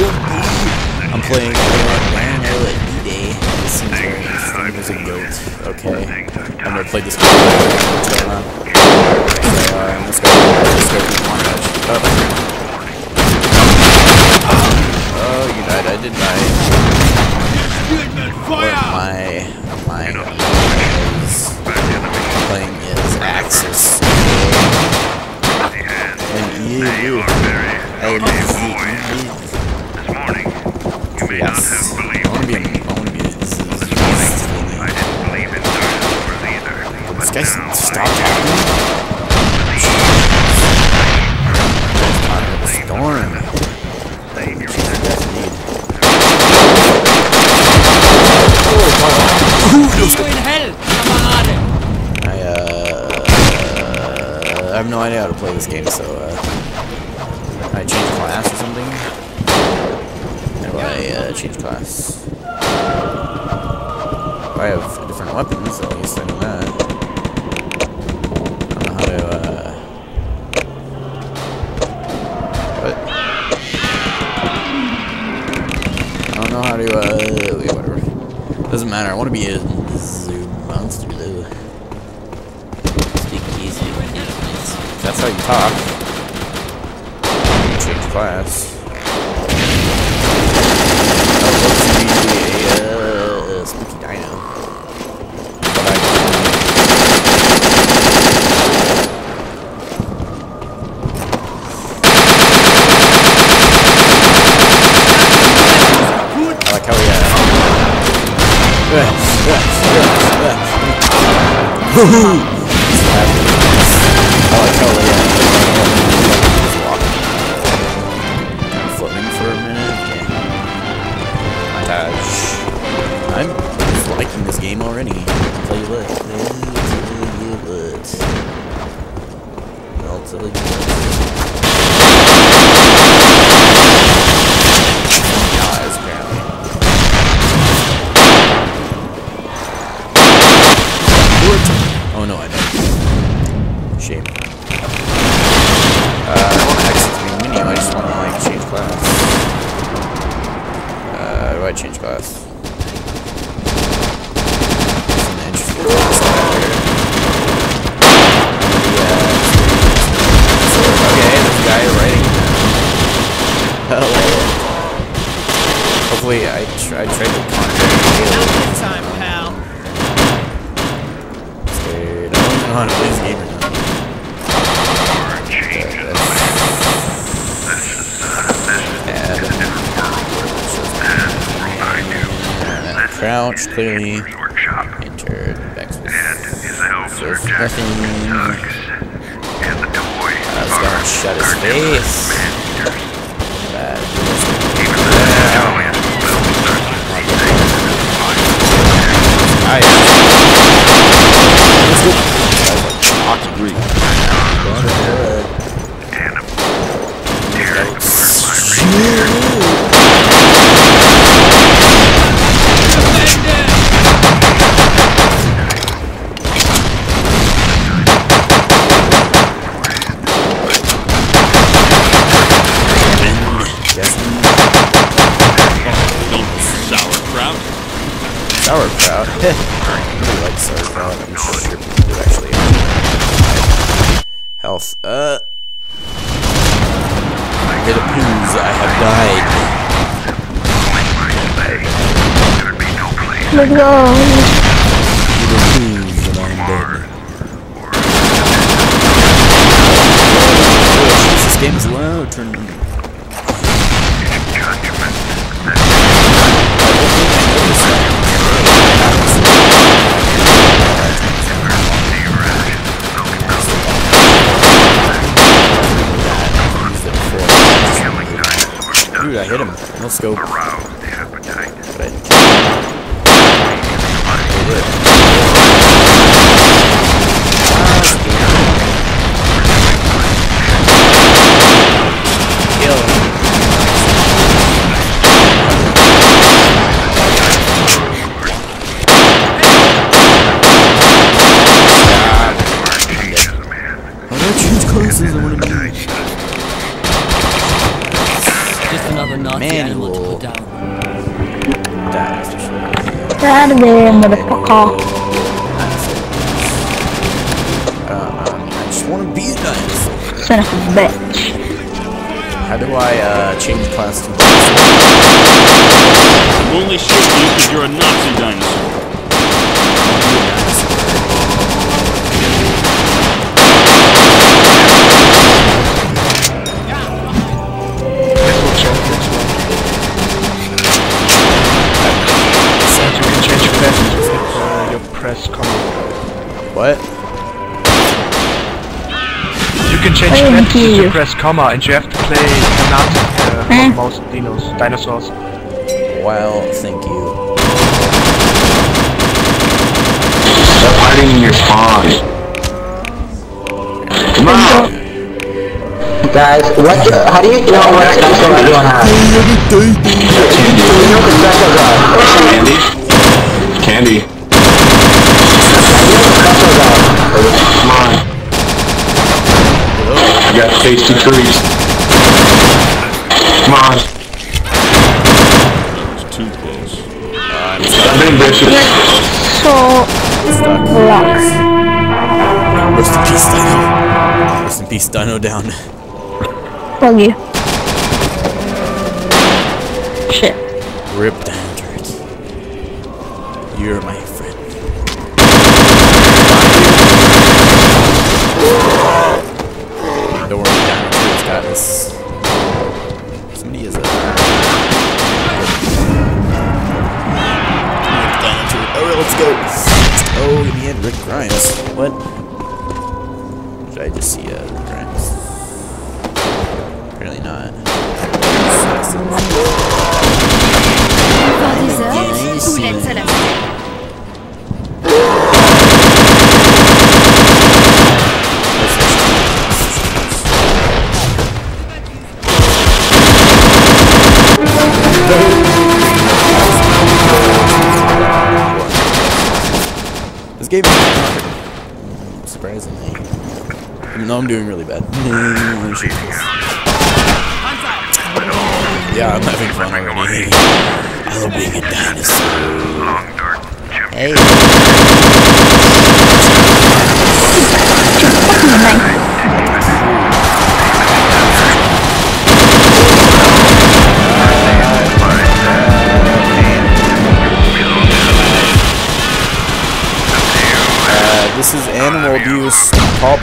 I'm playing Rano at D-Day. This seems very interesting. There's a goat. Okay. I've never played this game. What's going on? So, let's go. Let's go. Montage. Oh. oh, you died. I did die. My, my, I idea how to play this game, so, uh, I change class or something? How do I, uh, change class? I have different weapons, at least I know that. I don't know how to, uh... What? I don't know how to, uh... Wait, whatever. Doesn't matter, I want to be a That's how you talk. Change class. To be a uh, spooky dino. But I like how we uh I, tr I tried to contact Caleb. Good time, pal. Scared. I don't know how to play this game or not. are changes. Add. I do. Uh, crouch, clearly. Entered. Backspace. And his elves are There's just nothing. thugs. And the this are shut his face. masters. Bad. Even the giant will start to see things in his mind. Nice. Let's go. Hockey Greek. And tearing apart my Sauerkraut. I really like sauerkraut. I'm sure people actually. Health. Uh. Hit a poos. I have died. There'd be no place Hit a poos and I'm dead. Oh, this game is Dude, I hit him. No scope. arouse the appetite. But I didn't kill oh, Dinosaur. Saturday, motherfucker. Um, I just want to be a dinosaur. Son of a bitch. How do I uh, change class to I'm only shooting you because you're a Nazi dinosaur. Change Thank classes if you. you press comma, and you have to play a Nazi uh, Eh. for most dinos, dinosaurs. Well, thank you. Stop hiding in your spawn. Come on. Guys, what? How do you know what special everyone has? Do you know the specials are? Candy? Candy. Specials are. Come on. I got tasty treats. Come on. It's too close. Stop being bitches. So, Stuck. relax. Rest in peace, Dino. Rest in peace, Dino down. Fuck you. Shit. Rip Dino Turret. You're my Surprisingly. Though I'm doing really bad. No, this. Yeah, I'm having fun already. I love being a dinosaur. Hey. Uh, abuse. Call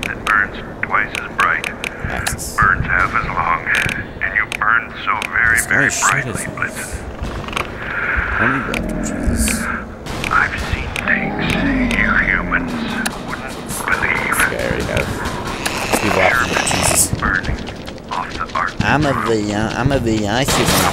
The light that burns twice as bright Access. burns half as long, and you burn so very, This very guy's brightly, Blitzen. Honey Raptor, Jesus. I've seen things you humans wouldn't believe. This guy already have. Let's move off him, Jesus. Burning off the arc. I'm a V, uh, I'm a V, I see my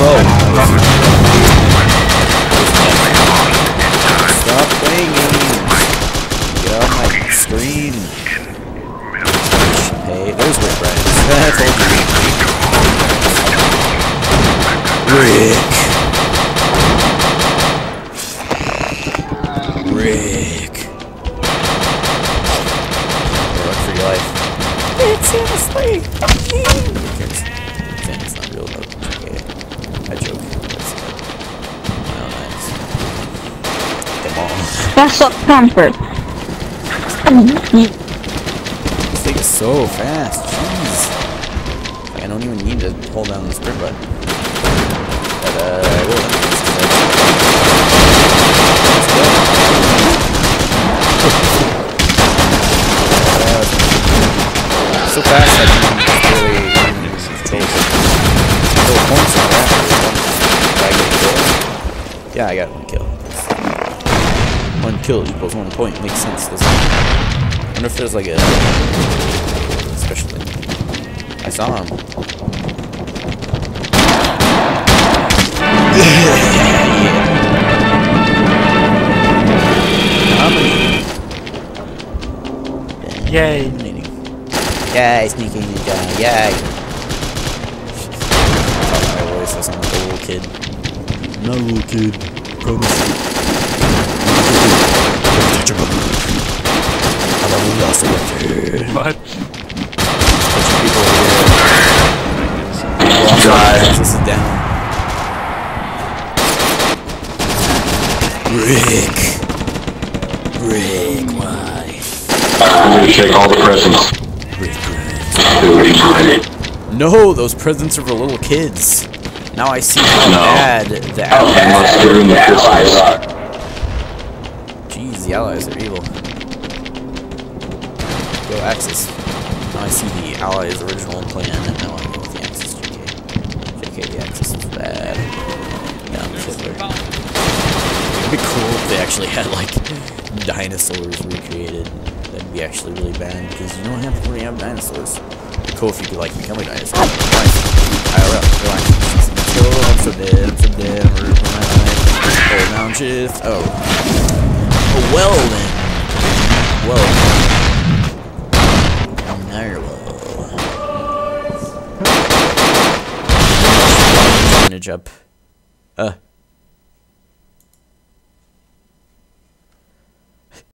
Whoa. Stop playing games. Get off my screen. Hey, there's Rick Grimes. I told you. Rick. Rick. Run for your life. It's Santa's Who cares? Not real though. Okay. I joke. That's, nice. Come on. That's up comfort. This thing is so fast. Jeez. Like, I don't even need to hold down the sprint button. But, uh, I will. anyways, 'cause I- Let's go. Uh, so fast can points that. Get a kill? Yeah, I got one kill. One kill equals one point. Makes sense, doesn't it? I wonder if there's like a special thing. I saw him. Yay. Dominating. Yay, sneaking ninja. Yay. My voice I sound like a little kid. Not a little kid. Promise. Untouchable. I'm a little selected. What? People over here. God. This is down. Rick. Rick, why? I'm gonna take all the presents. Rick, Rick. Do what he's ready. No, those presents are for little kids. Now I see how No. bad the allies give him the Christmas. Jeez, the allies are evil. Go Axis. Now I see the allies' original plan, and now I go with the Axis JK. JK, the Axis is bad. Yeah, I'm Hitler. It'd be cool if they actually had, like, dinosaurs recreated. Be actually really bad, because you don't have to really have dinosaurs. It'd be cool if you could, like, become a dinosaur. Nice. IRL, relax. Let's go, I'm so dead, I'm so dead, I'm I'm Hold down shift, oh. Oh, well then. Well. Now you're well. Manage up. Uh,